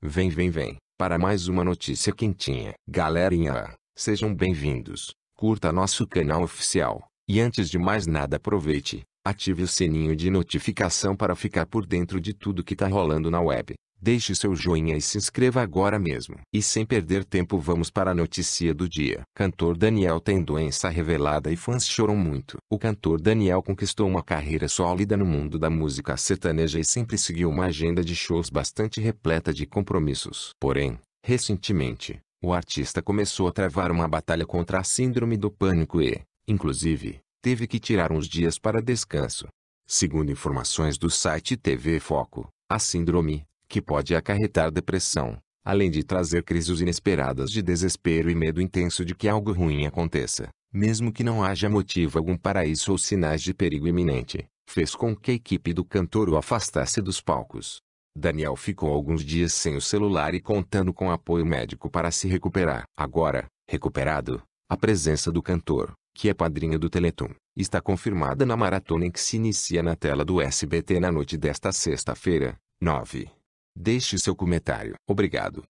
Vem, vem, vem, para mais uma notícia quentinha. Galerinha, sejam bem-vindos. Curta nosso canal oficial. E antes de mais nada, aproveite, ative o sininho de notificação para ficar por dentro de tudo que tá rolando na web. Deixe seu joinha e se inscreva agora mesmo. E sem perder tempo vamos para a notícia do dia. Cantor Daniel tem doença revelada e fãs choram muito. O cantor Daniel conquistou uma carreira sólida no mundo da música sertaneja e sempre seguiu uma agenda de shows bastante repleta de compromissos. Porém, recentemente, o artista começou a travar uma batalha contra a síndrome do pânico e, inclusive, teve que tirar uns dias para descanso. Segundo informações do site TV Foco, a síndrome, que pode acarretar depressão, além de trazer crises inesperadas de desespero e medo intenso de que algo ruim aconteça, mesmo que não haja motivo algum para isso ou sinais de perigo iminente, fez com que a equipe do cantor o afastasse dos palcos. Daniel ficou alguns dias sem o celular e contando com apoio médico para se recuperar. Agora, recuperado, a presença do cantor, que é padrinho do Teleton, está confirmada na maratona em que se inicia na tela do SBT na noite desta sexta-feira, 9. Deixe seu comentário. Obrigado.